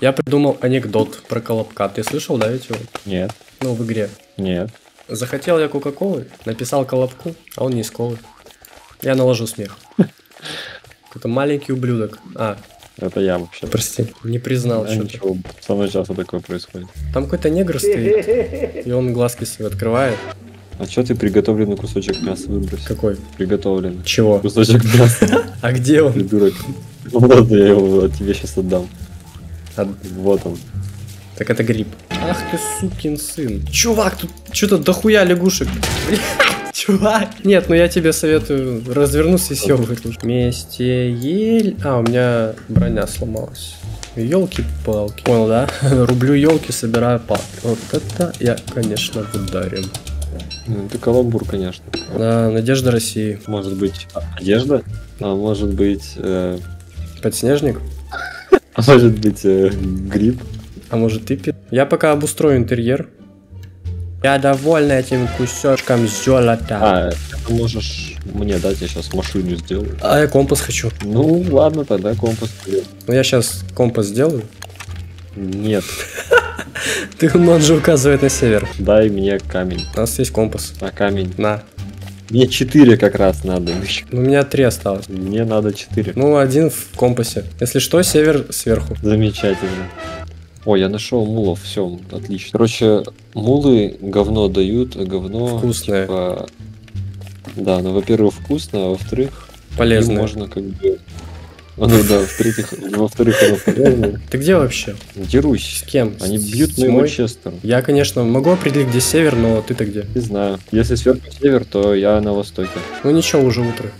Я придумал анекдот про Колобка. Ты слышал, да, ведь его? Нет, Ну, в игре. нет. Захотел я Кока-Колы, написал Колобку, а он не из колы. Я наложу смех. Какой-то маленький ублюдок. А, Это я вообще. прости, не признал Да, что-то. ничего, со мной часто такое происходит. Там какой-то негр стоит, и он глазки свои открывает. А что ты приготовленный кусочек мяса выбросил? Какой? Приготовленный. Чего? Кусочек мяса, А где он? придурок. Вот я его тебе сейчас отдам. А, Вот он. так это гриб. Ах ты сукин сын. Чувак, тут что-то дохуя лягушек. Чувак. Нет, ну я тебе советую развернуться и съебывать лучше. Вместе ель... А, у меня броня сломалась. Елки-палки. Понял, да? Рублю елки, собираю палки. Вот это я, конечно, ударим. Ну, Это каламбур, конечно. А, Надежда России. Может быть одежда, а может быть, э, Подснежник. А может быть э, гриб. А может ты пи- Я пока обустрою интерьер. Я довольна этим кусочком золота. А, ты можешь мне дать, я сейчас машину сделаю. А я компас хочу. Ну ладно, тогда компас. Ну я сейчас компас сделаю. Нет, Ты, он же указывает на север. дай мне камень. У нас есть компас. А камень. На. Мне 4 как раз надо. Ну, у меня три осталось. Мне надо 4. Ну, один в компасе. Если что, север сверху. Замечательно. Ой, я нашел мулов, все, отлично. Короче, мулы говно дают, а говно... Вкусное. типа, Да, ну, во-первых, вкусно, а во-вторых, им Полезное. можно как бы... Ну да, в-третьих, во-вторых, оно полезно. Ты где вообще? Дерусь. С кем? Они бьют моего мой? Честера. Я, конечно, могу определить, где север, но ты-то где? Не знаю. Если сверху север, то я на востоке. Ну ничего, уже утро.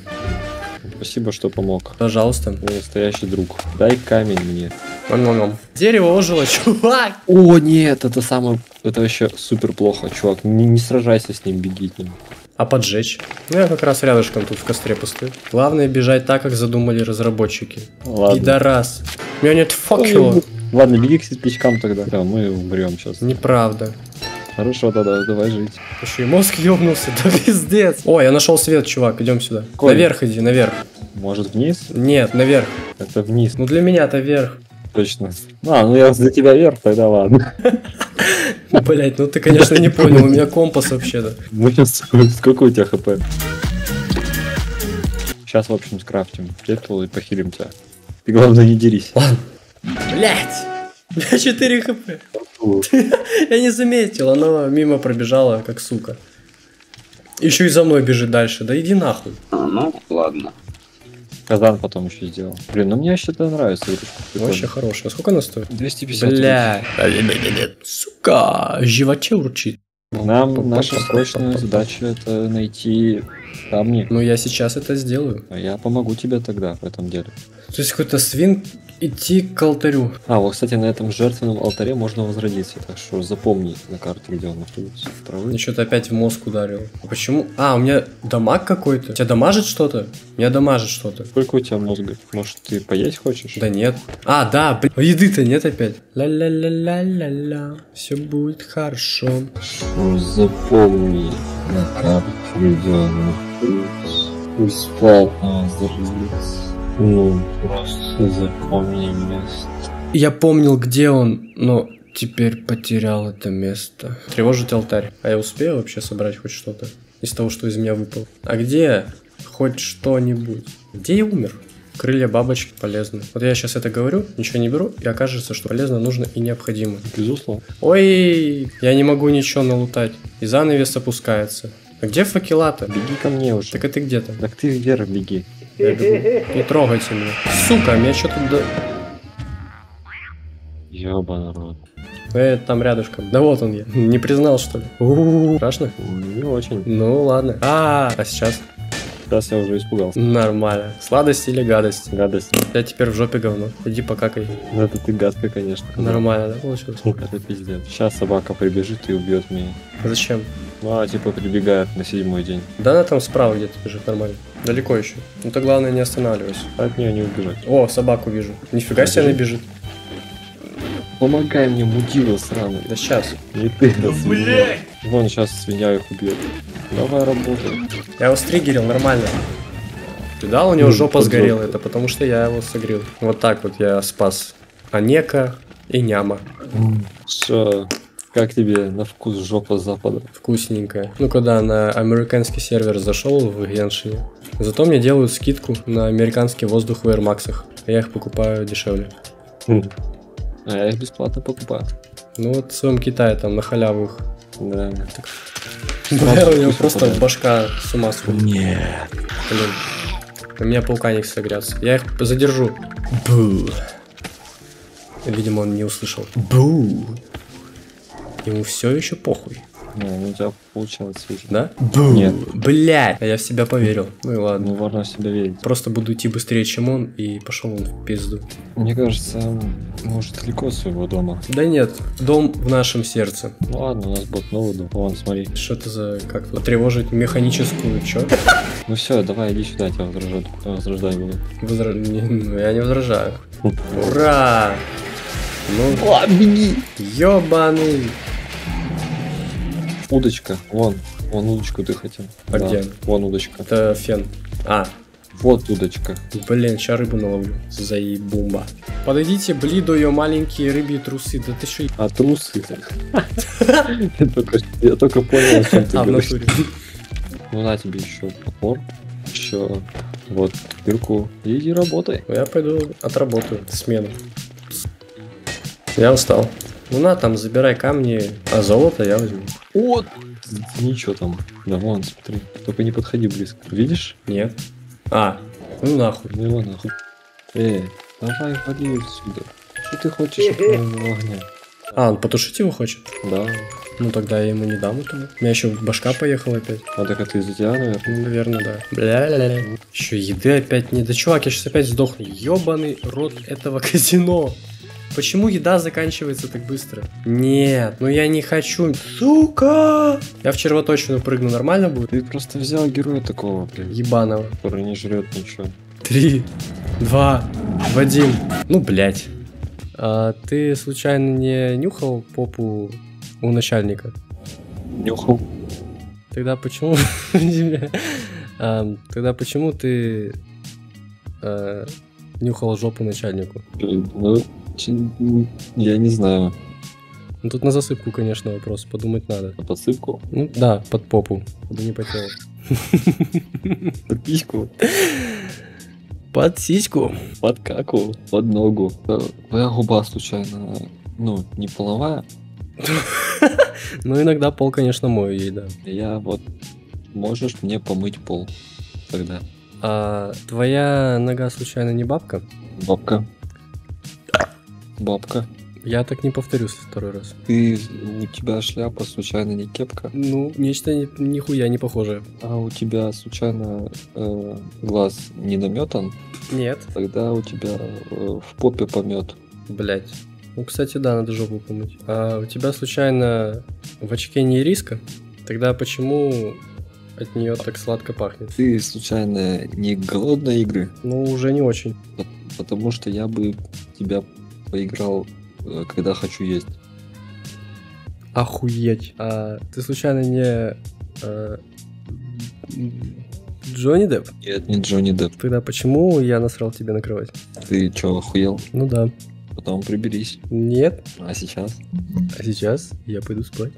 Спасибо, что помог. Пожалуйста. Ты настоящий друг. Дай камень мне. Ном-ном-ном. Дерево ожило, чувак! О, нет, это самое... Это вообще супер плохо, чувак. Не, не сражайся с ним, беги к ним. А поджечь? Ну, я как раз рядышком тут в костре пустую. Главное бежать так, как задумали разработчики. Ладно. Пидорас. Меня нет факела. Ладно, беги к светлячкам тогда. Да, мы умрем сейчас. Неправда. Хорошо, тогда давай жить. Еще и мозг ёбнулся, да пиздец. О, я нашел свет, чувак, идем сюда. Коль. Наверх иди, наверх. Может вниз? Нет, наверх. Это вниз, Ну для меня-то вверх. Точно. А, ну я за тебя вверх, тогда ладно. Блять, ну ты, конечно, не понял, у меня компас вообще-то. Мы сейчас... Сколько у тебя хп? Сейчас, в общем, скрафтим пепел и похилим тебя. Ты, главное, не дерись. Блять! У меня 4 хп. Я не заметил, она мимо пробежала, как сука. Еще и за мной бежит дальше. Да иди нахуй. А, ну, ладно. Казан потом еще сделал. Блин, ну мне что-то нравится. игрушка, прикольно. Вообще хорошая. Сколько она стоит? 250 Бля. Сука, животе урчит. Нам наша срочная задача это найти камни. Ну я сейчас это сделаю. А я помогу тебе тогда в этом деле. То есть какой-то свин идти к алтарю. А, вот, кстати, на этом жертвенном алтаре можно возродиться, так что запомни на карте, где он находится. Травы. Мне что-то опять в мозг ударил. А почему? А, у меня дамаг какой-то. Тебя дамажит что-то? Меня дамажит что-то. Сколько у тебя мозга? Может, ты поесть хочешь? Да нет. А, да, блин. Еды-то нет опять. Ла-ла-ла-ла-ла-ла. Все будет хорошо. Ну, запомни на карте, где он находится. Пусть платно возродится. Ну, просто запомни место. Я помнил, где он, но теперь потерял это место. Тревожить алтарь. А я успею вообще собрать хоть что-то из того, что из меня выпало? А где хоть что-нибудь? Где я умер? Крылья бабочки полезны. Вот я сейчас это говорю, ничего не беру, и окажется, что полезно, нужно и необходимо. Безусловно. Ой, я не могу ничего налутать. И занавес опускается. А где факела-то? Беги ко мне уже. Так и ты где-то. Так ты вверх беги. Я бегу. Не трогайте меня. Сука, меня что-то... до- Ёба народ. Э, там рядышком. Да вот он я. Не признал, что ли? У-у-у. Страшно? Не очень. Ну ладно. А, а сейчас? Сейчас я уже испугался. Нормально. Сладость или гадость? Гадость. Я теперь в жопе говно. Иди покакай. Ну, Это ты гадка, конечно. Нормально, да, получилось? Это пиздец. Сейчас собака прибежит и убьет меня. Зачем? Ну, а типа прибегает на седьмой день. Да она там справа где-то бежит нормально. Далеко еще. Ну то главное не останавливайся. От нее не убежать. О, собаку вижу. Нифига себе она бежит. Помогай мне, мудила сраный. Да сейчас. Не ты, а свинья. Вон сейчас свинья их убьет. Давай работай. Я его стригерил нормально. Ты дал, у него Ну, жопа сгорела, это потому что я его согрел. Вот так вот я спас Анека, И няма. Что? Как тебе на вкус жопа запада? Вкусненькая. Ну, когда на американский сервер зашел в Геншине. Зато мне делают скидку на американский воздух в Air Max'ах. А я их покупаю дешевле. А я их бесплатно покупаю. Ну вот в своем Китае там на халяву их. Да. Бля, у него просто башка с ума сходит. Нет. Блин. У меня паука согрятся. Я их задержу. Бу. Видимо, он не услышал. Бу. Ему все еще похуй. Не, ну у тебя получалось видеть. Да? Нет. Блять. А я в себя поверил. Ну и ладно. Ну, важно в себя верить. Просто буду идти быстрее, чем он, и пошел он в пизду. Мне кажется, может далеко от своего дома. Да нет, дом в нашем сердце. Ну ладно, у нас будет новый дом. Вон, смотри. Что это за как потревожить механическую чё? Ну все, давай иди сюда, я тебя возражать, возрождать буду. Возра... не, ну, я не возражаю. Ура! Ну, Ладно, беги! ёбаный! Удочка, вон, вон удочку ты хотел. А где? Вон удочка. Это фен. А, Вот удочка. блин, ща рыбу наловлю. Заебумба. Подойдите, блиду, ее маленькие рыбьи трусы. Да ты е- А трусы? Я только- понял, о чем ты А, говоришь. Ну на тебе еще топор, еще вот кирку. И иди работай. Я пойду отработаю смену. Я устал. Ну на, там, забирай камни, а золото я возьму. Вот! Ничего там. Да вон, смотри. Только не подходи близко. Видишь? Нет. А, ну нахуй. Ну его нахуй. Эй, давай вали отсюда. Что ты хочешь от моего огня? А, он потушить его хочет? Да. Ну тогда я ему не дам этого. У меня еще башка поехала опять. А так это из-за тебя, наверное. Ну, наверное, да. Бля-ля-ля. Еще еды опять не... Да чувак, я сейчас опять сдохну. Ёбаный рот этого казино. Почему еда заканчивается так быстро? Нет, ну я не хочу. Сука! Я в червоточину прыгну, нормально будет? Ты просто взял героя такого, блин, Ебаного. который не жрет ничего. Три, два, Вадим. Ну, блядь. А ты случайно не нюхал попу у начальника? Нюхал. Тогда почему... Тогда почему ты э, нюхал жопу начальнику? Ну, я не знаю. Ну тут на засыпку, конечно, вопрос, подумать надо. На подсыпку? Ну да, под попу, чтобы не потело. Под письку? Под сиську. Под каку? Под ногу. Э, Твоя губа случайно, ну, не половая? Ну иногда пол, конечно, мою ей, да. Я вот... Можешь мне помыть пол тогда? А твоя нога случайно не бабка? Бабка. Бабка. Я так не повторюсь второй раз. Ты, у тебя шляпа случайно не кепка? Ну, нечто ни- нихуя не похожее. А у тебя случайно э, глаз не наметан? Нет. Тогда у тебя э, в попе помет. Блять. Ну, кстати, да, надо жопу помыть. А у тебя случайно в очке не ириска? Тогда почему от нее так сладко пахнет? Ты случайно не голодные игры? Ну, уже не очень. Потому что я бы тебя поиграл, э, когда хочу есть. Охуеть. А ты случайно не... м, Джонни Депп? Нет, не Джонни Депп. Тогда почему я насрал тебе на кровать? Ты чё, охуел? Ну да. Потом приберись. Нет. А сейчас? А сейчас я пойду спать.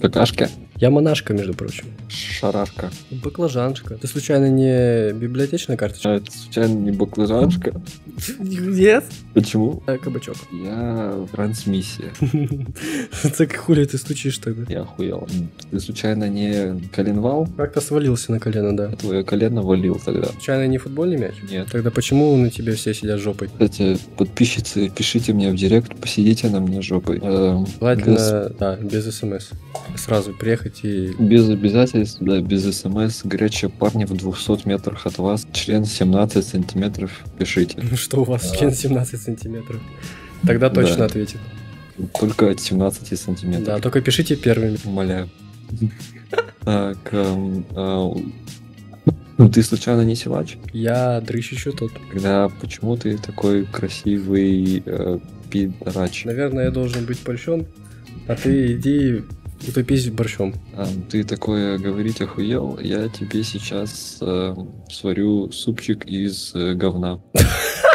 Какашка? Я монашка, между прочим. Шарашка. Баклажаншка. Ты случайно не библиотечная карточка? А это случайно не баклажаншка? Нет. Почему? А, кабачок. Я трансмиссия. Так хули ты стучишь тогда? Я охуел. Ты случайно не коленвал? Как-то свалился на колено, да. Твое колено валил тогда. Случайно не футбольный мяч? Нет. Тогда почему на тебе все сидят жопой? Кстати, подписчицы, пишите мне в директ, посидите на мне жопой. Эм, Желательно, да, без смс. Сразу приехать и... Без обязательств, да, без смс, горячие парни в 200 метрах от вас, член 17 сантиметров, пишите. Что у вас член 17 сантиметров? Тогда точно Да. ответит. Только от 17 сантиметров. Да, только пишите первыми. Умоляю. Так, а, ну, ты случайно не силач? Я дрыщ еще тот. Тогда почему ты такой красивый э, пидорач? Наверное, я должен быть польщен, а ты иди утопись борщом. А, ты такое говорить охуел? Я тебе сейчас э, сварю супчик из э, говна.